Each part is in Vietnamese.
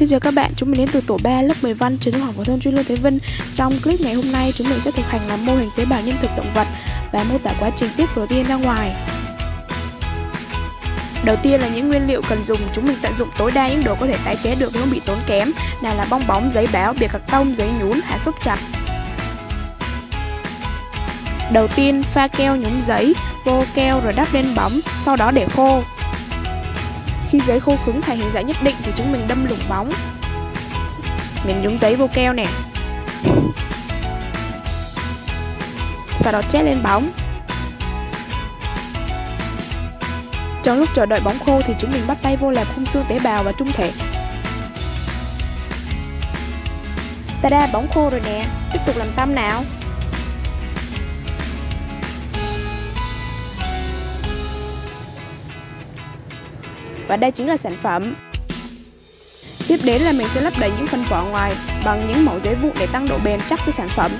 Xin chào các bạn, chúng mình đến từ tổ 3 lớp 10 văn trường trung học phổ thông chuyên Lương Thế Vinh. Trong clip ngày hôm nay, chúng mình sẽ thực hành làm mô hình tế bào nhân thực động vật và mô tả quá trình tiết protein ra ngoài. Đầu tiên là những nguyên liệu cần dùng, chúng mình tận dụng tối đa những đồ có thể tái chế được nếu bị tốn kém, nào là bong bóng, giấy báo, bìa cạc tông, giấy nhún, hạt xúc chặt. Đầu tiên, pha keo nhúng giấy, vô keo rồi đắp lên bóng, sau đó để khô. Khi giấy khô cứng thành hình dạng nhất định thì chúng mình đâm lủng bóng. Mình nhúng giấy vô keo nè. Sau đó chét lên bóng. Trong lúc chờ đợi bóng khô thì chúng mình bắt tay vô làm khung xương tế bào và trung thể. Ta-da, bóng khô rồi nè. Tiếp tục làm tăm nào. Và đây chính là sản phẩm. Tiếp đến là mình sẽ lấp đầy những phần vỏ ngoài bằng những mẫu giấy vụn để tăng độ bền chắc của sản phẩm.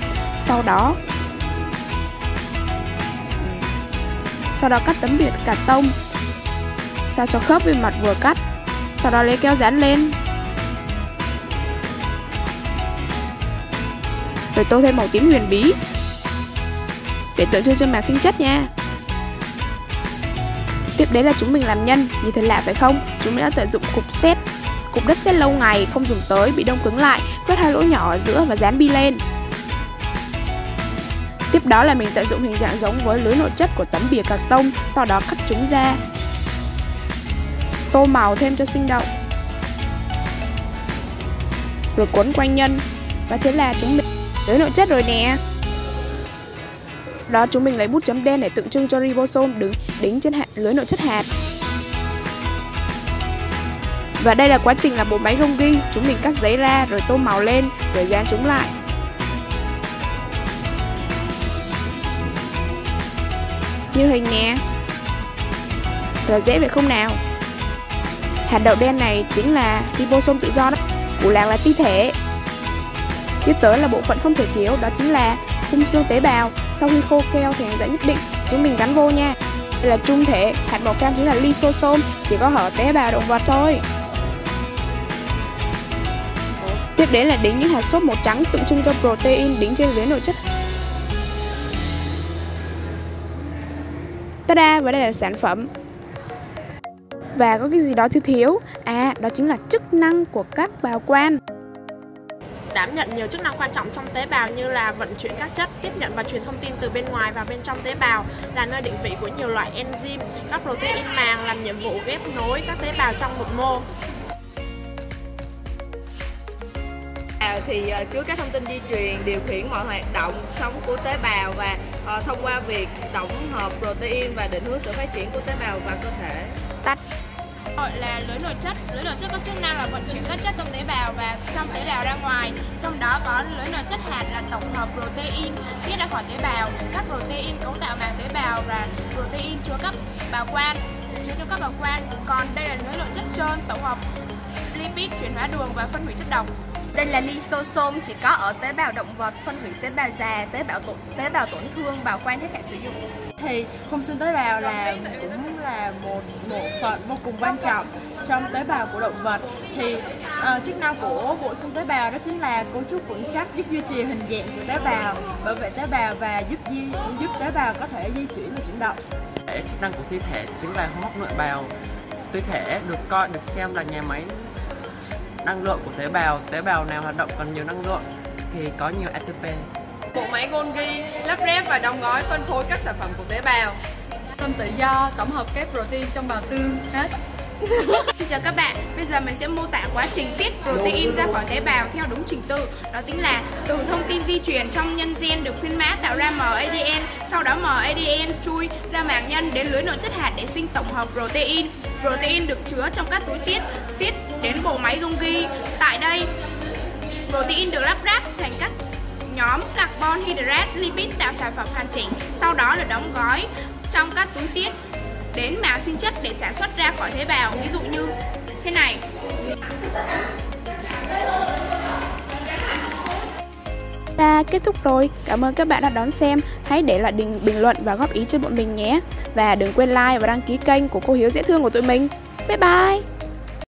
Sau đó Sau đó cắt tấm bìa cà tông, sao cho khớp với mặt vừa cắt. Sau đó lấy keo dán lên. Rồi tô thêm màu tím huyền bí để tượng trưng cho màng sinh chất nha. Tiếp đến là chúng mình làm nhân, nhìn thật lạ phải không? Chúng mình đã tận dụng cục sét, cục đất sét lâu ngày không dùng tới bị đông cứng lại, quét hai lỗ nhỏ ở giữa và dán bi lên. Tiếp đó là mình tận dụng hình dạng giống với lưới nội chất của tấm bìa cạc tông, sau đó cắt chúng ra. Tô màu thêm cho sinh động. Rồi cuốn quanh nhân. Và thế là chúng mình lưới nội chất rồi nè. Đó chúng mình lấy bút chấm đen để tượng trưng cho ribosome đứng đính trên hạt lưới nội chất hạt. Và đây là quá trình làm bộ máy gông ghi, chúng mình cắt giấy ra rồi tô màu lên rồi dán chúng lại. Như hình nè. Thật dễ phải không nào? Hạt đậu đen này chính là ribosome tự do đó. Củ lạc là ti thể. Tiếp tới là bộ phận không thể thiếu, đó chính là khung xương tế bào, sau khi khô keo thì dạng nhất định chúng mình gắn vô nha. Đây là trung thể hạt màu cam chính là lysosome, chỉ có ở tế bào động vật thôi. Tiếp đến là đính những hạt xốp màu trắng tượng trưng cho protein đính trên dưới nội chất. Ta-da, và đây là sản phẩm. Và có cái gì đó thiếu thiếu? À đó chính là chức năng của các bào quan đảm nhận nhiều chức năng quan trọng trong tế bào như là vận chuyển các chất, tiếp nhận và truyền thông tin từ bên ngoài vào bên trong tế bào, là nơi định vị của nhiều loại enzyme, các protein màng làm nhiệm vụ ghép nối các tế bào trong một mô. thì uh, chứa các thông tin di truyền điều khiển mọi hoạt động sống của tế bào và uh, thông qua việc tổng hợp protein và định hướng sự phát triển của tế bào và cơ thể. Tắt gọi là lưới nội chất. Lưới nội chất có chức năng là vận chuyển các chất trong tế bào và trong tế bào ra ngoài. Trong đó có lưới nội chất hạt là tổng hợp protein, tiết ra khỏi tế bào. Các protein cấu tạo màng tế bào và protein chứa các bào quan, chứa trong các bào quan. Còn đây là lưới nội chất trơn, tổng hợp lipid chuyển hóa đường và phân hủy chất độc đây là lysosome chỉ có ở tế bào động vật, phân hủy tế bào già, tế bào tổn, tế bào tổn thương, bào quan hết hạn sử dụng. Thì khung xương tế bào là cũng là một bộ phận vô cùng quan trọng trong tế bào của động vật. Thì uh, chức năng của bộ xương tế bào đó chính là cấu trúc vững chắc giúp duy trì hình dạng của tế bào, bảo vệ tế bào và giúp di, giúp tế bào có thể di chuyển và chuyển động. Chức năng của thi thể chính là hô hấp nội bào. Tuy thể được coi được xem là nhà máy năng lượng của tế bào tế bào nào hoạt động còn nhiều năng lượng thì có nhiều ATP bộ máy Golgi lắp ráp và đóng gói phân phối các sản phẩm của tế bào. Tâm tự do tổng hợp các protein trong bào tương hết Xin chào các bạn, bây giờ mình sẽ mô tả quá trình tiết protein ra khỏi tế bào theo đúng trình tự. Đó chính là từ thông tin di truyền trong nhân gen được phiên mã tạo ra mADN Sau đó mADN chui ra màng nhân đến lưới nội chất hạt để sinh tổng hợp protein. Protein được chứa trong các túi tiết, tiết đến bộ máy Golgi Tại đây, protein được lắp ráp thành các nhóm carbon hydrate lipid tạo sản phẩm hoàn chỉnh Sau đó được đóng gói trong các túi tiết đến màng sinh chất để sản xuất ra khỏi tế bào ví dụ như thế này Ta kết thúc rồi. Cảm ơn các bạn đã đón xem. Hãy để lại bình, bình luận và góp ý cho bọn mình nhé. Và đừng quên like và đăng ký kênh của cô Hiếu dễ thương của tụi mình. Bye bye!